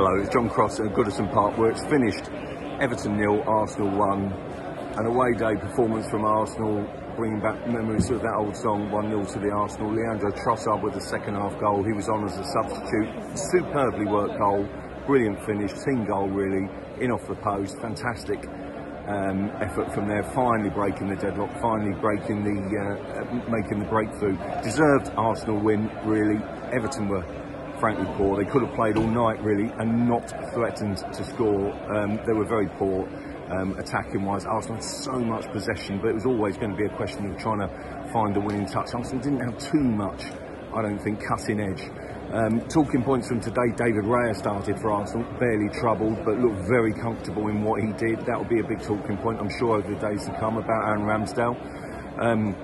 Hello, it's John Cross at Goodison Park where it's finished Everton nil, Arsenal 1. An away day performance from Arsenal, bringing back memories of that old song 1 0 to the Arsenal. Leandro Trossard with the second half goal. He was on as a substitute. Superbly worked goal, brilliant finish, team goal really, in off the post. Fantastic um, effort from there, finally breaking the deadlock, finally breaking the, uh, uh, making the breakthrough. Deserved Arsenal win, really. Everton were frankly poor. They could have played all night, really, and not threatened to score. Um, they were very poor. Um, attacking wise, Arsenal had so much possession, but it was always going to be a question of trying to find the winning touch. Arsenal didn't have too much, I don't think, cutting edge. Um, talking points from today, David Raya started for Arsenal, barely troubled, but looked very comfortable in what he did. That will be a big talking point, I'm sure, over the days to come about Aaron Ramsdale. Um,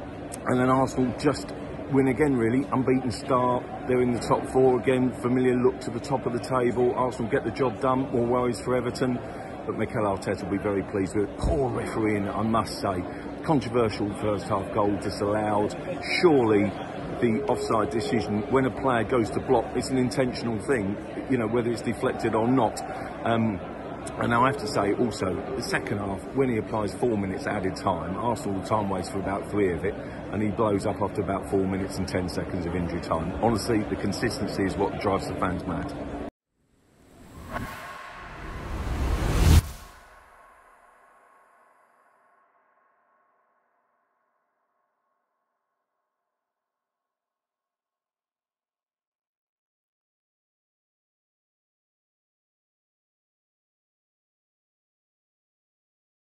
and then Arsenal just win again, really. Unbeaten start. They're in the top four again. Familiar look to the top of the table. Arsenal get the job done. More worries for Everton. But Mikel Arteta will be very pleased with it. Poor refereeing, I must say. Controversial first half goal disallowed. Surely the offside decision when a player goes to block, it's an intentional thing, you know, whether it's deflected or not. Um, and I have to say also, the second half, when he applies four minutes added time, Arsenal time waste for about three of it, and he blows up after about four minutes and ten seconds of injury time. Honestly, the consistency is what drives the fans mad.